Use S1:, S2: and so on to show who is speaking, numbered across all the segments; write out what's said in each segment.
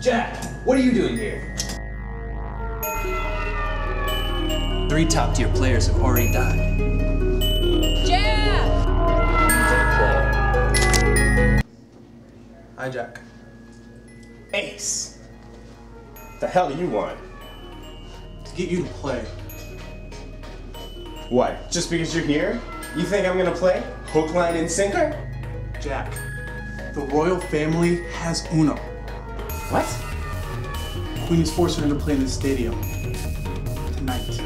S1: Jack, what are you doing here? Three top tier players have already died.
S2: Jack!
S3: Hi, Jack.
S4: Ace! The hell do you want?
S3: To get you to play.
S4: What? Just because you're here? You think I'm gonna play? Hook, line, and sinker?
S3: Jack, the royal family has Uno.
S4: What?
S3: Queen is forcing her to play in the stadium. Tonight.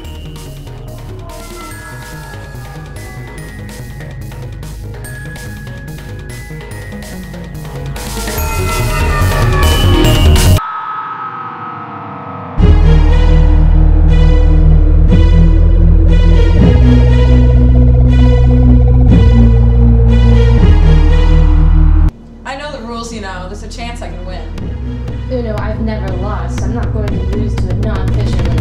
S2: I know the rules, you know. There's a chance I can win
S5: you know, I've never lost. I'm not going to lose to a non-fisherman.